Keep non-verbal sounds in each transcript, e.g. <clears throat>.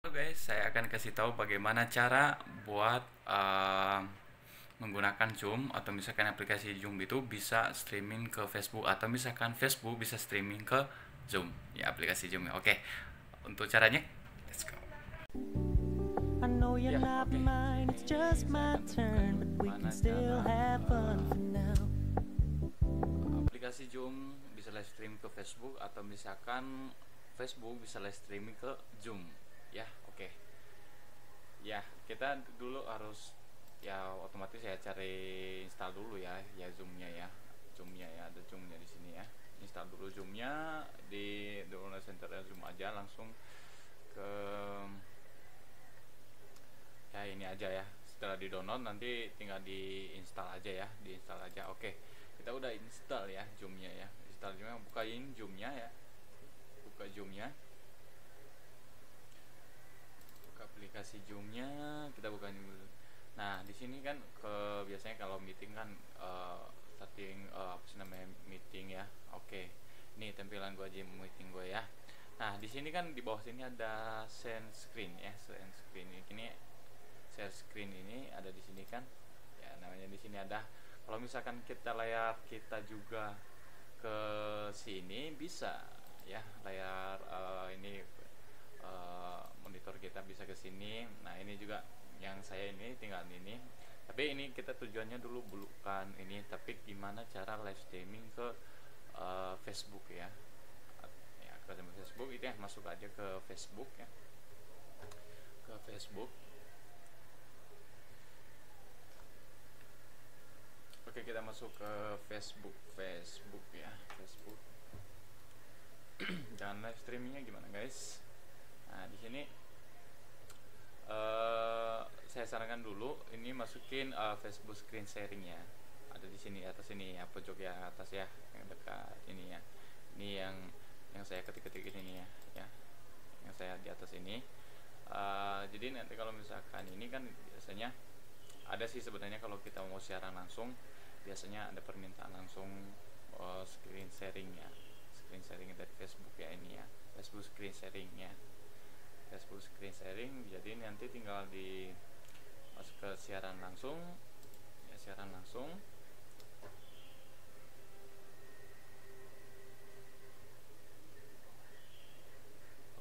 Halo guys, saya akan kasih tahu bagaimana cara buat uh, menggunakan Zoom atau misalkan aplikasi Zoom itu bisa streaming ke Facebook atau misalkan Facebook bisa streaming ke Zoom ya aplikasi Zoom ya. Oke, untuk caranya let's go. I know you're Yeah, not okay. mine, it's just my turn, but we can still have fun for now. Aplikasi Zoom bisa live stream ke Facebook atau misalkan Facebook bisa live streaming ke Zoom. Kita dulu harus ya otomatis ya cari install dulu ya, ya Zoom-nya ya. Zoom-nya ya, ada Zoom-nya di sini ya. Install dulu Zoom-nya di download center Zoom aja langsung ke ya ini aja ya. Setelah di download nanti tinggal di install aja ya di install aja. Oke kita udah install ya zoomnya ya. Install zoomnya bukain zoomnya ya. Buka zoomnya buka aplikasi zoomnya kita bukain dulu. Nah di sini kan ke biasanya kalau meeting kan eh, setting eh, apa sih namanya meeting ya. Oke ini tampilan gua aja meeting gue ya. Nah di sini kan di bawah sini ada send screen ya send screen. Ini share screen ini ada di sini kan? Ya namanya di sini ada. Kalau misalkan kita layar kita juga ke sini bisa ya layar eh, ini eh, monitor kita bisa ke sini. Nah ini juga yang saya ini tinggal ini. Tapi ini kita tujuannya dulu bukan ini tapi gimana cara live streaming ke eh, Facebook ya. Ya ke Facebook itu ya masuk aja ke Facebook ya. Ke Facebook. Oke kita masuk ke Facebook Facebook ya Facebook. <clears throat> Dan live streamingnya gimana guys? Nah di sini sarankan dulu ini masukin eh, Facebook screen sharing ya ada di sini atas ini ya pojok ya atas ya yang dekat ini ya. Ini yang yang saya ketik-ketik ini ya ya. Yang saya di atas ini. Eh, jadi nanti kalau misalkan ini kan biasanya ada sih sebenarnya kalau kita mau siaran langsung biasanya ada permintaan langsung uh, screen sharing ya screen sharing dari Facebook ya ini ya. Facebook screen sharing ya Facebook screen sharing jadi nanti tinggal di masuk ke siaran langsung ya siaran langsung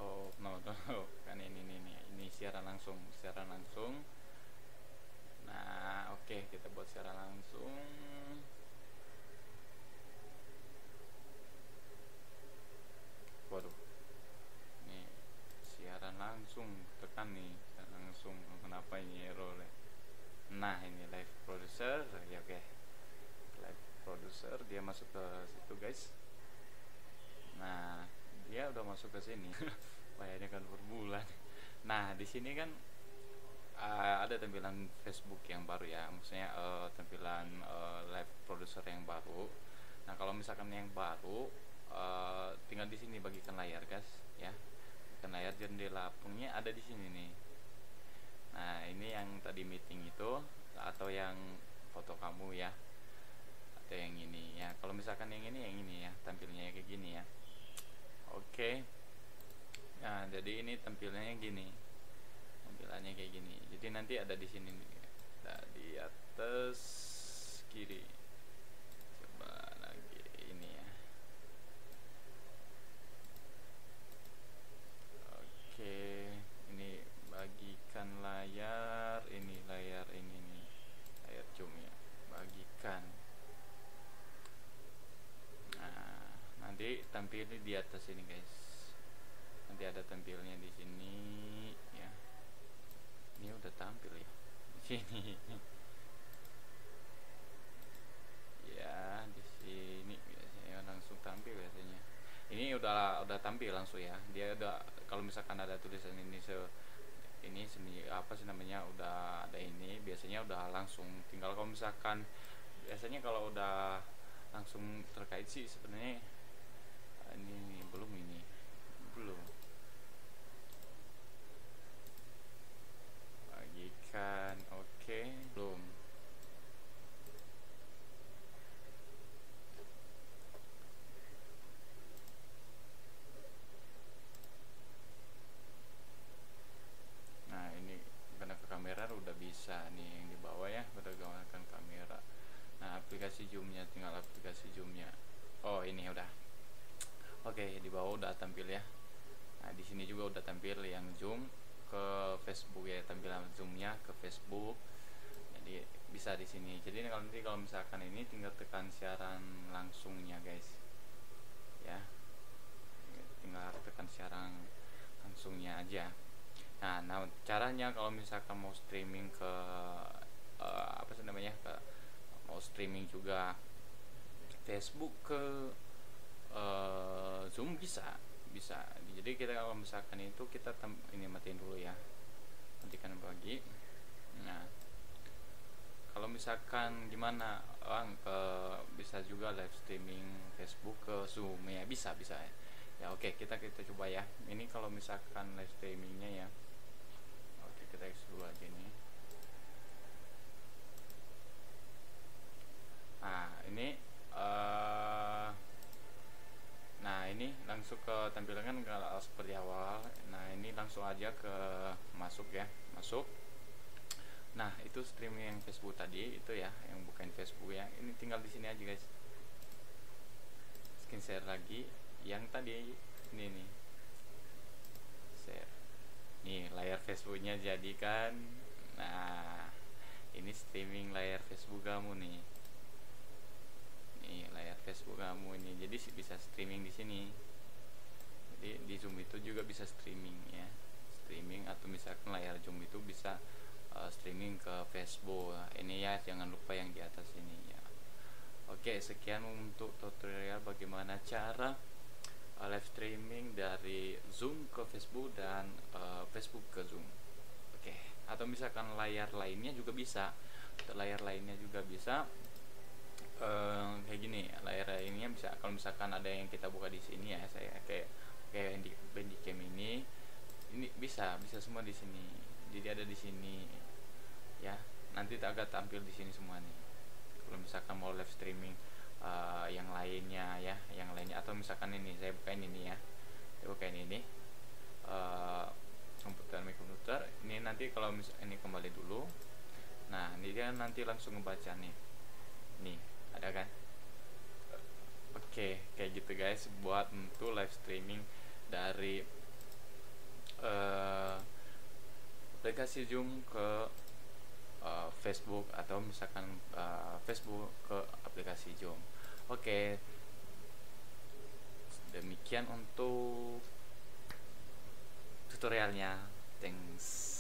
oh no no kan ini ini ini ini siaran langsung siaran langsung Nah, oke kita buat secara langsung. Waduh, ini siaran langsung tekan nih siaran langsung. Kenapa ini error? Nah, ini live producer, ya oke. Live producer dia masuk ke situ guys. Nah, dia udah masuk ke sini. <laughs> Bayarnya kan per bulan. Nah, di sini kan uh, ada tampilan Facebook yang baru ya maksudnya uh, tampilan uh, live producer yang baru nah kalau misalkan yang baru uh, tinggal di sini bagikan layar guys ya bagikan layar jendela pungnya ada di sini nih tadi meeting itu atau yang foto kamu ya atau yang ini ya. Kalau misalkan yang ini yang ini ya tampilnya kayak gini ya. Oke. Nah jadi ini tampilnya gini. Tampilannya kayak gini. Jadi nanti ada di sini nih. Nah, di atas kiri coba lagi ini ya oke ini bagikan layar ini layar ini nih layar zoom ya bagikan nah nanti tampilnya di atas ini guys. Nanti ada tampilnya di sini ya. Ini udah tampil ya. Di sini. <laughs> Ya di sini biasanya langsung tampil biasanya. Ini udah udah tampil langsung ya. Dia udah kalau misalkan ada tulisan ini se ini seni apa sih namanya udah ada ini biasanya udah langsung tinggal kalau misalkan biasanya kalau udah langsung terkait sih sebenarnya ah, ini, ini belum ini belum bagikan oke belum bisa nih yang di bawah ya gunakan kamera. Nah aplikasi zoomnya tinggal aplikasi zoomnya. Oh ini udah. Oke di bawah udah tampil ya. Nah di sini juga udah tampil yang zoom ke Facebook ya tampilan zoomnya ke Facebook. Jadi bisa di sini. Jadi kalau nanti kalau misalkan ini tinggal tekan siaran langsungnya guys. Ya. Tinggal tekan siaran langsungnya aja nah nah caranya kalau misalkan mau streaming ke uh, apa sih namanya ke mau streaming juga Facebook ke uh, Zoom bisa bisa. Jadi kita kalau misalkan itu kita tem ini matiin dulu ya. Matikan bagi. Nah kalau misalkan gimana orang ke bisa juga live streaming Facebook ke Zoom. Ya bisa bisa. Ya oke kita kita coba ya. Ini kalau misalkan live streamingnya ya kita X dulu aja nih. Nah ini uh, nah ini langsung ke tampilan kalau seperti awal. Nah ini langsung aja ke masuk ya masuk. Nah itu streaming yang Facebook tadi itu ya yang bukan Facebook ya. Ini tinggal di sini aja guys. Screen share lagi. Yang tadi ini nih. Share nih layar Facebooknya jadi kan nah ini streaming layar Facebook kamu nih. Nih layar Facebook kamu ini. Jadi bisa streaming di sini. Jadi di Zoom itu juga bisa streaming ya. Streaming atau misalkan layar Zoom itu bisa uh, streaming ke Facebook. Nah, ini ya jangan lupa yang di atas ini ya. Oke sekian untuk tutorial bagaimana cara uh, live streaming dari Zoom ke Facebook dan uh, Facebook ke Zoom. Oke, okay. atau misalkan layar lainnya juga bisa. layar lainnya juga bisa. Uh, kayak gini, layar lainnya bisa. Kalau misalkan ada yang kita buka di sini ya, saya kayak kayak di Bandicam ini, ini bisa, bisa semua di sini. Jadi ada di sini, ya. Nanti agak tampil di sini semua nih. Kalau misalkan mau live streaming uh, yang lainnya ya yang lainnya. Atau misalkan ini saya bukain ini ya. Saya bukain ini. Uh, komputer komputer ini nanti kalau mis ini kembali dulu. Nah ini dia nanti langsung ngebaca nih. Nih ada kan? Oke okay, kayak gitu guys buat untuk live streaming dari uh, aplikasi Zoom ke Facebook atau misalkan uh, Facebook ke aplikasi Zoom. Oke. Okay. Demikian untuk tutorialnya. Thanks.